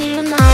to my mind